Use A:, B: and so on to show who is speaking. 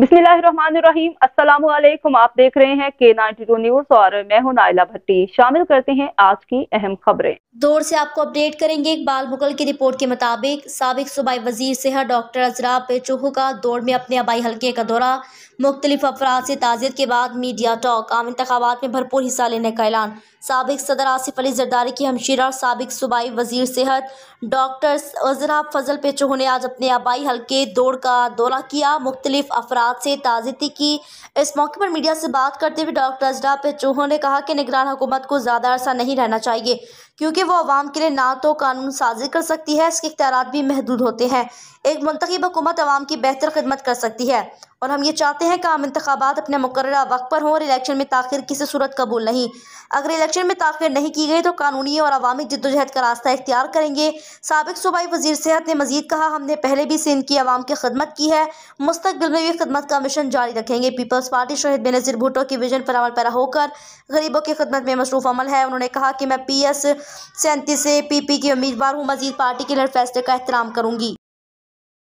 A: बिस्मिल्लाहिर्रहमानिर्रहीम। अस्सलाम वालेकुम आप देख रहे हैं के नाइन्टी टू न्यूज़ और मैं हूँ नाइला भट्टी। शामिल करते हैं आज की अहम खबरें।
B: दौर से आपको अपडेट करेंगे इकबाल मुगल की रिपोर्ट के मुताबिक सबक सूबाई वज़ीर सेहत डॉक्टर अजरा पेचोहू का दौड़ में अपने आबाई हल्के का दौरा। मुख्तलिफ़ अफराद से ताज़ियत के बाद मीडिया टॉक। आम इंतबात में भरपूर हिस्सा लेने का ऐलान। सबक सदर आसिफ अली जरदारी की हमशीरा और सबक सूबाई वज़ीर सेहत डॉक्टर अजरा फजल पेचोहू ने आज अपने आबाई हल्के दौड़ का दौरा किया। मुख्तलिफ़ अफराद से ताज़ियती की इस मौके पर मीडिया से बात करते हुए डॉक्टर अजरा पेचूहों ने कहा कि निगरान हुकूमत को ज़्यादा अरसा नहीं रहना चाहिए, क्योंकि वो आवाम के लिए ना तो कानून साजी कर सकती है, इसके इख्तियार भी महदूद होते हैं। एक मुंतब हुकूमत आवाम की बेहतर खिदमत कर सकती है। और हम ये चाहते हैं कि आम इंतबात अपने मुकर वक्त पर हों और इलेक्शन में ताखिर किसी सूरत कबूल नहीं। अगर इलेक्शन में ताखिर नहीं की गई तो कानूनी और अवामी जद्दोजहद का रास्ता इख्तियार करेंगे। सबक सूबाई वजी सेहत ने मजीद कहा, हमने पहले भी सिंध की आवाम की खदमत की है। मुस्तबिल में भी खदमत का मिशन जारी रखेंगे। पीपल्स पार्टी शहीद बेनज़ीर भुट्टो की विजन पर अमल पैरा होकर गरीबों की खदमत में मसरूफ़ अमल है। उन्होंने कहा कि मैं पी एस सैंतीस से पी पी की उम्मीदवार हूँ। मजीद पार्टी के फैसले का एहतराम करूँगी।